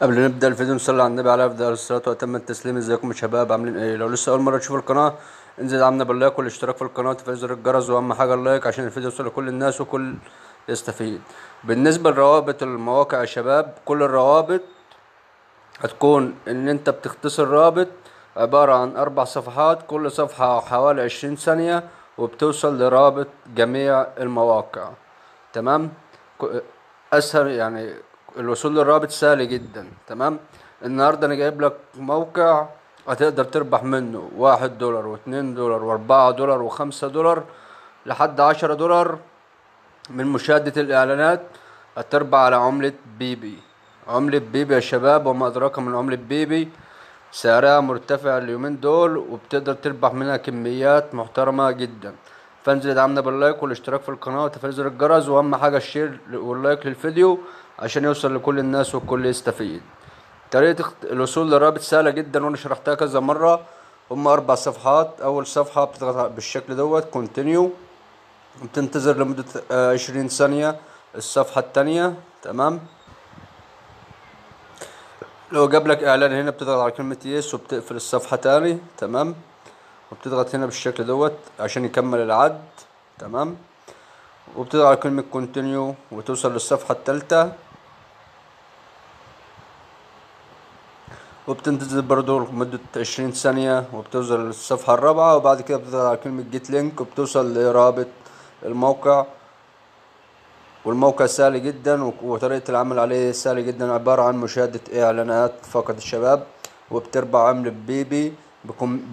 قبل ما نبدأ الفيديو نصلي على النبي عليه أفضل الصلاة وأتم التسليم. إزيكم يا شباب؟ عاملين إيه؟ لو لسه أول مرة تشوفوا القناة انزل دعمنا بال like والاشتراك في القناة وتفعيل زر الجرس وأهم حاجة ال like عشان الفيديو يوصل لكل الناس والكل يستفيد. بالنسبة لروابط المواقع يا شباب كل الروابط هتكون إن أنت بتختصر رابط عبارة عن أربع صفحات كل صفحة حوالي عشرين ثانية وبتوصل لرابط جميع المواقع. تمام؟ أسهل يعني الوصول للرابط سهل جدا تمام؟ النهاردة أنا جايب لك موقع هتقدر تربح منه واحد دولار واتنين دولار وأربعة دولار وخمسة دولار لحد عشرة دولار من مشاهدة الإعلانات هتربح على عملة بيبي. عملة بيبي يا شباب وما أدراك من عملة بيبي سعرها مرتفع اليومين دول وبتقدر تربح منها كميات محترمة جدا. فانزل ادعمنا بال like والاشتراك في القناة وتفعيل زر الجرس وأهم حاجة ال share وال like للفيديو عشان يوصل لكل الناس والكل يستفيد. طريقة اخت- الوصول للرابط سهلة جدا وأنا شرحتها كذا مرة. هم أربع صفحات. أول صفحة بتضغط بالشكل دوت continue بتنتظر لمدة آه، عشرين ثانية. الصفحة التانية تمام. لو جاب لك إعلان هنا بتضغط على كلمة yes وبتقفل الصفحة تاني تمام. وبتضغط هنا بالشكل دوت عشان يكمل العد تمام؟ وبتضغط على كلمة continue وتوصل للصفحة التالتة. وبتنتظر برضو لمدة عشرين ثانية وبتوصل للصفحة الرابعة وبعد كده بتضغط على كلمة get link وبتوصل لرابط الموقع. والموقع سهل جدا وطريقة العمل عليه سهل جدا عبارة عن مشاهدة إعلانات فقط يا شباب وبتربح عملة بيبي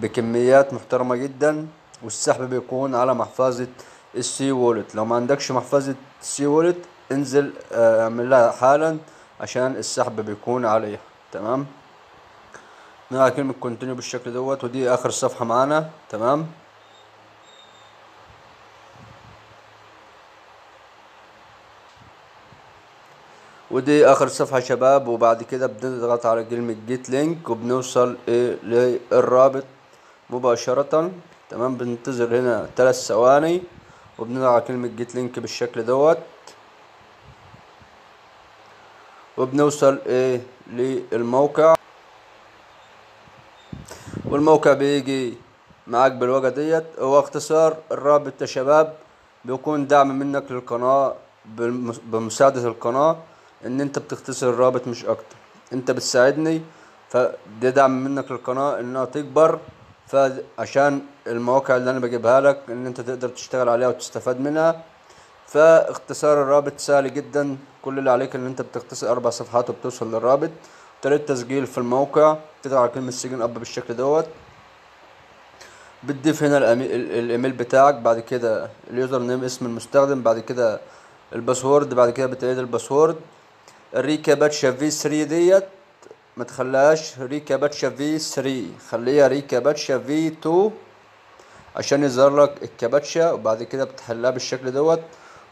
بكميات محترمة جدا والسحب بيكون على محفظة ال Cwallet لو ما عندكش محفظة ال Cwallet انزل آه، اعمل لها حالا عشان السحب بيكون عليها. تمام؟ نلعب كلمة continue بالشكل دوت ودي آخر صفحة معانا. تمام؟ ودي آخر صفحة شباب وبعد كده بنضغط على كلمة get link وبنوصل إيه للرابط مباشرة. تمام؟ بننتظر هنا ثلاث ثواني وبنضغط على كلمة get link بالشكل دوت. وبنوصل إيه للموقع والموقع بيجي معاك بالورقة ديت. هو اختصار الرابط يا شباب بيكون دعم منك للقناة بمساعدة القناة. إن أنت بتختصر الرابط مش أكتر. أنت بتساعدني فده دعم منك للقناة إنها تكبر فعشان المواقع اللي أنا بجيبها لك إن أنت تقدر تشتغل عليها وتستفاد منها. فاختصار الرابط سهل جدا. كل اللي عليك إن أنت بتختصر أربع صفحات وبتوصل للرابط. طريقة تسجيل في الموقع تضغط على كلمة سجن اب بالشكل دوت. بتضيف هنا الإيميل بتاعك بعد كده ال username اسم المستخدم بعد كده ال password بعد كده بتعيد ال password. captcha v3 ديت ما تخليهاش reCAPTCHA v3 خليها captcha v2 عشان يظهر لك الكابتشا وبعد كده بتحلها بالشكل دوت.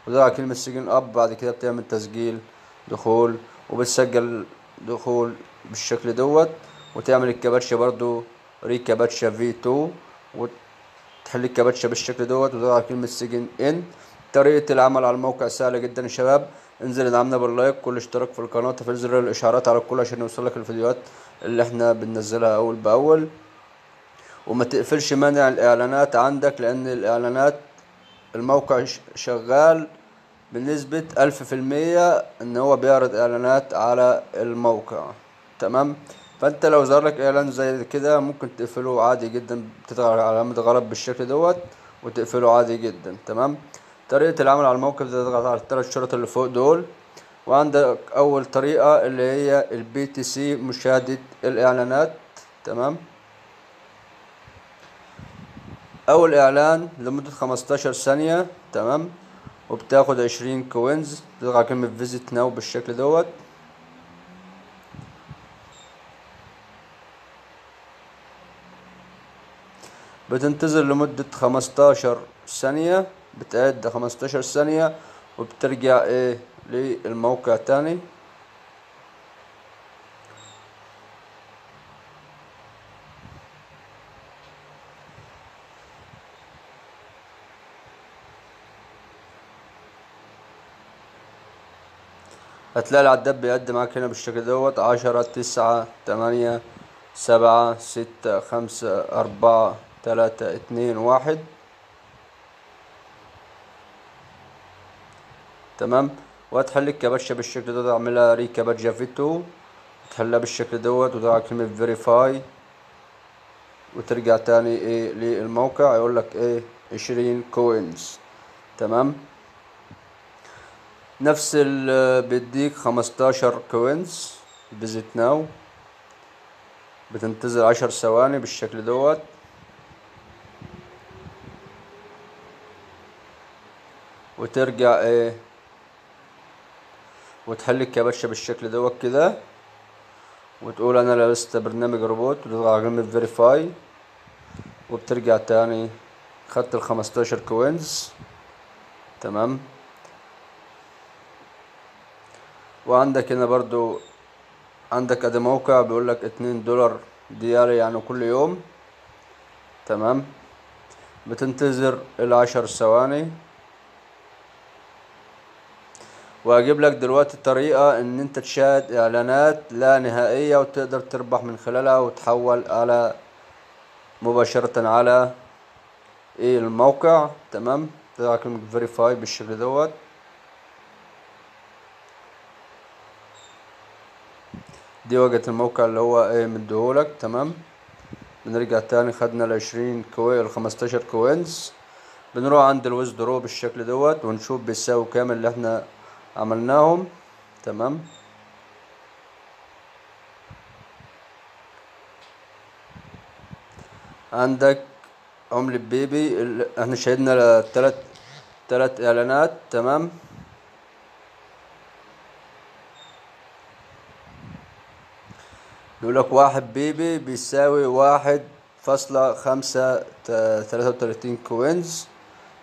على كلمة sign up بعد كده بتعمل تسجيل دخول وبتسجل دخول بالشكل دوت. وتعمل الكابتشا برضو reCAPTCHA v2 وتحل الكابتشا بالشكل دوت. وتضغط على كلمة sign in طريقة العمل على الموقع سهلة جدا يا شباب. انزل ادعمنا بال like والاشتراك في القناة وتفعيل زر الاشعارات على الكل عشان يوصلك الفيديوهات اللي إحنا بننزلها اول باول. وما تقفلش مانع الاعلانات عندك لأن الاعلانات الموقع شغال بنسبة ألف في المية ان هو بيعرض اعلانات على الموقع. تمام؟ فانت لو ظهر لك اعلان زي كده ممكن تقفله عادي جدا بتضغط على علامة غلط بالشكل دوت وتقفله عادي جدا. تمام؟ طريقة العمل على الموقع بتضغط على الثلاث شرط اللي فوق دول. وعندك أول طريقة اللي هي ال PTC مشاهدة الإعلانات تمام؟ أول إعلان لمدة 15 ثانية تمام؟ وبتاخد 20 coins تضغط على كلمة visit now بالشكل دوت. بتنتظر لمدة 15 ثانية. بتعد 15 ثانية وبترجع إيه للموقع تاني هتلاقي العداد بيقدم معاك هنا بالشكل دوت عشرة تسعة تمانية سبعة ستة خمسة أربعة تلاتة اتنين واحد. تمام؟ وهتحلك يا باشا بالشكل دوت اعملها reCAPTCHA v2. تحلها بالشكل دوت وتضغط كلمة verify وترجع تاني إيه للموقع يقول لك إيه عشرين coins تمام؟ نفس ال بيديك خمستاشر coins visit now بتنتظر عشر ثواني بالشكل دوت. وترجع إيه وتحلك يا باشا بالشكل دوت كده وتقول أنا لست برنامج روبوت وتضغط على كلمة verify وبترجع تاني خدت الخمستاشر coins. تمام؟ وعندك هنا برضو عندك أدي موقع بيقولك اتنين دولار دياري يعني كل يوم. تمام؟ بتنتظر العشر ثواني. وهجيب لك دلوقتي طريقة إن أنت تشاهد إعلانات لا نهائية وتقدر تربح من خلالها وتحول على مباشرة على إيه الموقع. تمام؟ تضغط كلمة verify بالشكل دوت. دي واجهة الموقع اللي هو إيه مديهولك. تمام؟ بنرجع تاني. خدنا العشرين كوي الخمستاشر coins. بنروح عند ال withdraw بالشكل دوت ونشوف بيساوي كام اللي إحنا عملناهم. تمام. عندك عملة بيبي إحنا شاهدنا تلات تلات إعلانات. تمام. يقولك واحد بيبي بيساوي واحد فاصلة خمسة تلاتة وتلاتين كوينز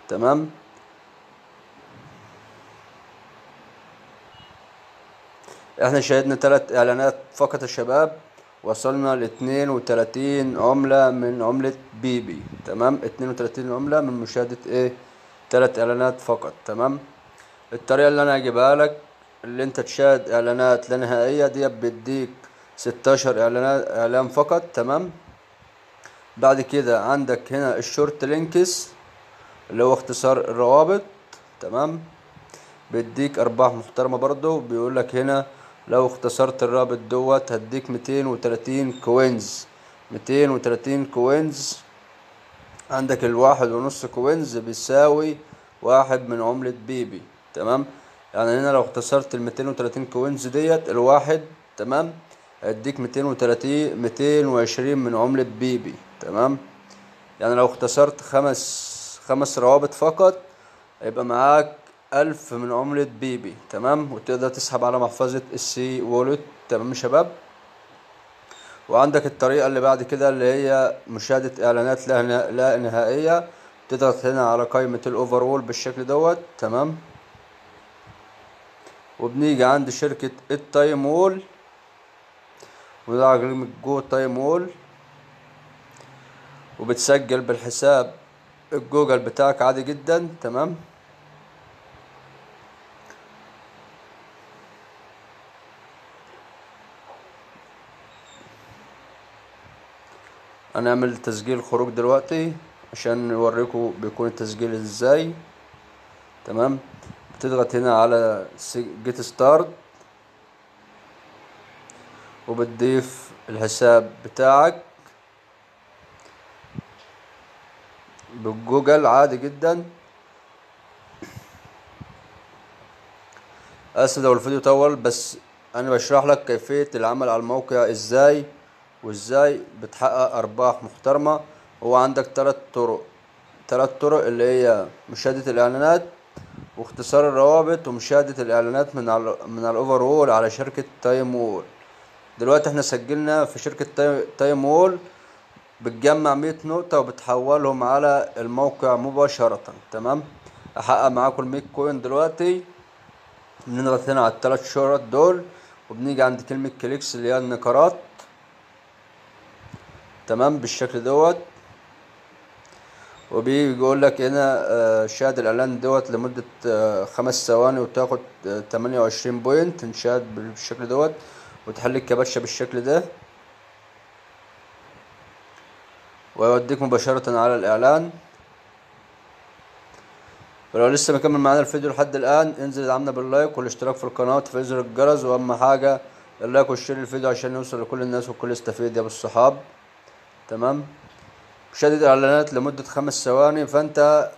تمام. إحنا شاهدنا تلات اعلانات فقط يا شباب. وصلنا لاتنين وتلاتين عملة من عملة بيبي. تمام؟ اتنين وتلاتين عملة من مشاهدة إيه؟ تلات اعلانات فقط. تمام؟ الطريقة اللي أنا هجيبها لك اللي انت تشاهد اعلانات لا نهائية دي بيديك ستاشر اعلانات اعلان فقط. تمام؟ بعد كده عندك هنا ال short links اللي هو اختصار الروابط. تمام؟ بيديك ارباح محترمة برضو بيقول لك هنا لو اختصرت الرابط دوت هديك ميتين وتلاتين coins ميتين وتلاتين coins عندك الواحد ونص coins بيساوي واحد من عملة بيبي تمام؟ يعني هنا لو اختصرت الميتين وتلاتين coins ديت الواحد تمام؟ هيديك ميتين وتلاتين ميتين وعشرين من عملة بيبي تمام؟ يعني لو اختصرت خمس خمس روابط فقط هيبقى معاك ألف من عملة بيبي تمام؟ وتقدر تسحب على محفظة ال C wallet تمام شباب؟ وعندك الطريقة اللي بعد كده اللي هي مشاهدة إعلانات لا نه- لا نهائية. تضغط هنا على قائمة ال offerwall بالشكل دوت تمام؟ وبنيجي عند شركة ال Timewall كلمة go Timewall وبتسجل بالحساب. الجوجل بتاعك عادي جدا تمام؟ هنعمل تسجيل خروج دلوقتي عشان نوريكم بيكون التسجيل إزاي. تمام؟ بتضغط هنا على get start وبتضيف الحساب بتاعك. بالجوجل عادي جدا. آسف لو الفيديو طول بس أنا بشرح لك كيفية العمل على الموقع إزاي. وازاي بتحقق أرباح محترمة. هو عندك تلات طرق. تلات طرق اللي هي مشاهدة الإعلانات واختصار الروابط ومشاهدة الإعلانات من على من على ال offerwall على شركة Timewall. دلوقتي إحنا سجلنا في تاي- Timewall بتجمع مية نقطة وبتحولهم على الموقع مباشرة. تمام؟ أحقق معاكم المية coin دلوقتي. بنضغط هنا على التلات شرطات دول وبنيجي عند كلمة clicks اللي هي النقرات. تمام بالشكل دوت. وبيجي لك هنا آه، شاهد الإعلان دوت لمدة آه، خمس ثواني وتاخد تمانية وعشرين point تنشاد بالشكل دوت وتحلك كبشة بالشكل ده. ويوديك مباشرة على الإعلان. ولو لسه مكمل معانا الفيديو لحد الآن انزل ادعمنا بال like والاشتراك في القناة وتفعيل زر الجرس. وأهم حاجة ال like وال share الفيديو عشان يوصل لكل الناس والكل يستفيد يا أبو الصحاب. تمام؟ شاهد الاعلانات لمدة خمس ثواني فأنت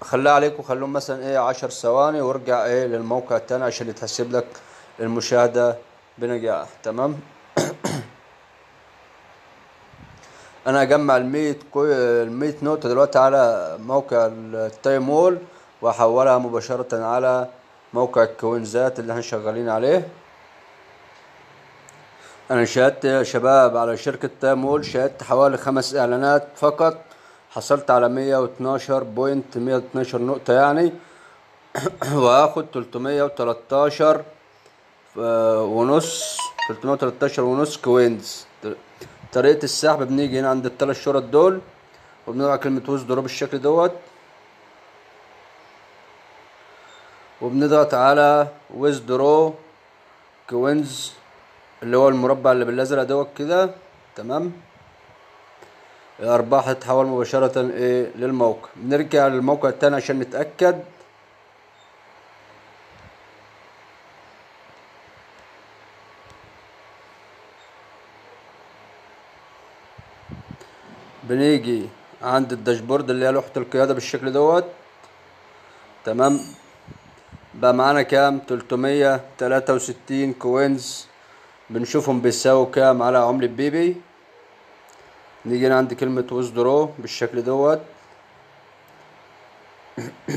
خليها عليك وخلوهم مثلا إيه عشر ثواني وارجع إيه للموقع التاني عشان يتحسب لك المشاهدة بنجاح. تمام؟ أنا هجمع المية كوي المية نقطة دلوقتي على موقع ال Timewall وأحولها مباشرة على موقع ال coins ات اللي إحنا شغالين عليه. أنا شاهدت شباب على شركة Timewall شاهدت حوالي خمس إعلانات فقط. حصلت على مية واتناشر point مية واتناشر نقطة يعني. وهاخد تلتمية وتلاتاشر ونص تلتمية وتلاتاشر ونص coins. طريقة السحب بنيجي هنا عند التلات شرط دول وبنضغط كلمة withdraw بالشكل دوت. وبنضغط على withdraw coins. اللي هو المربع اللي بالأزرق دوت كده. تمام؟ الأرباح تتحول مباشرة إيه؟ للموقع. نرجع للموقع التاني عشان نتأكد. بنيجي عند الداشبورد اللي هي لوحة القيادة بالشكل دوت. تمام؟ بقى معانا كام؟ تلتمية تلاتة وستين كوينز. بنشوفهم بيساووا كام على عملة بيبي؟ نيجي عند كلمة withdraw بالشكل دوت.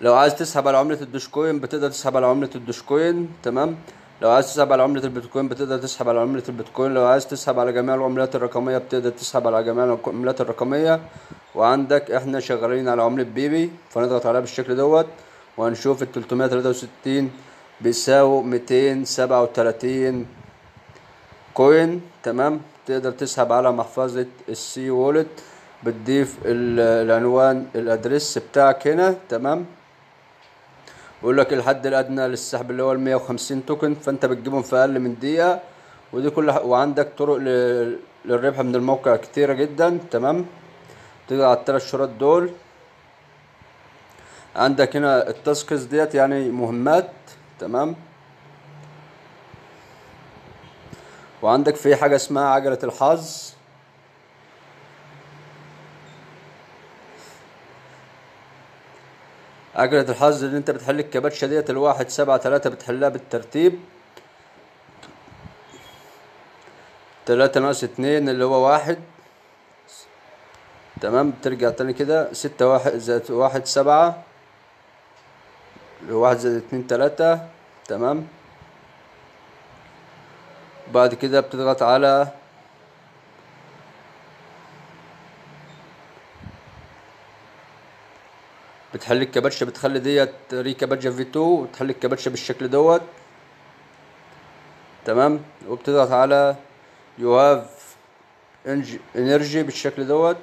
لو عايز تسحب على عملة ال Dogecoin بتقدر تسحب على عملة ال Dogecoin تمام؟ لو عايز تسحب على عملة البيتكوين بتقدر تسحب على عملة البيتكوين. لو عايز تسحب على جميع العملات الرقمية بتقدر تسحب على جميع العملات الرقمية. وعندك إحنا شغالين على عملة بيبي فنضغط عليها بالشكل دوت. وهنشوف ال 363 بيساوي 237 coin تمام؟ تقدر تسحب على محفظة ال C wallet بتضيف العنوان ال address بتاعك هنا. تمام؟ بيقول لك الحد الأدنى للسحب اللي هو ال 150 token فأنت بتجيبهم في أقل من دقيقة. ودي كل وعندك طرق للربح من الموقع كتيرة جدا. تمام؟ تضغط على الثلاث شروط دول. عندك هنا التاسكس ديت يعني مهمات تمام؟ وعندك في حاجة اسمها عجلة الحظ. عجلة الحظ اللي انت بتحل الكباتشة ديت الواحد سبعة تلاتة بتحلها بالترتيب. تلاتة ناقص اتنين اللي هو واحد. تمام؟ بترجع تاني كده. ستة واحد زائد واحد سبعة. واحد زائد اتنين تلاتة تمام؟ بعد كده بتضغط على بتحل الكباتشة بتخلي ديت ري كباتشة في تو وتحل الكباتشة بالشكل دوت تمام؟ وبتضغط على you have energy بالشكل دوت.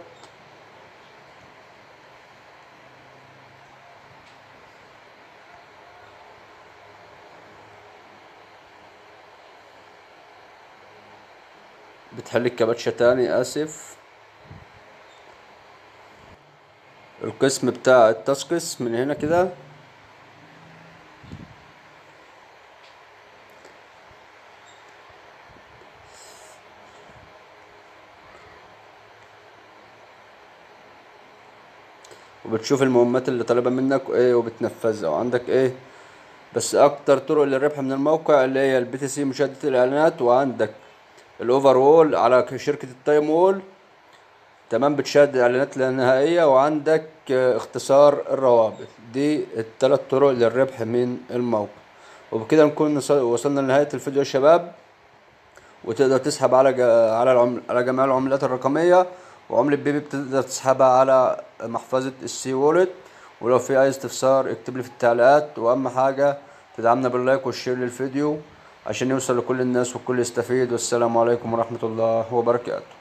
بتحل الكباتشة تاني؟ آسف. القسم بتاع ال tasks من هنا كده. وبتشوف المهمات اللي طالبة منك وايه وبتنفذها. وعندك إيه؟ بس أكتر طرق للربح من الموقع اللي هي ال PTC مشاهدة الإعلانات. وعندك ال offer wall على شركة ال TimeWall تمام بتشاهد الاعلانات النهائية وعندك اختصار الروابط. دي الثلاث طرق للربح من الموقع. وبكده نكون وصلنا لنهاية الفيديو يا شباب. وتقدر تسحب على على على جميع العملات الرقمية. وعملة PEPE بتقدر تسحبها على محفظة ال CWallet ولو في أي استفسار اكتب لي في التعليقات. وأهم حاجة تدعمنا بال like وال share للفيديو. عشان يوصل لكل الناس والكل يستفيد. والسلام عليكم ورحمة الله وبركاته.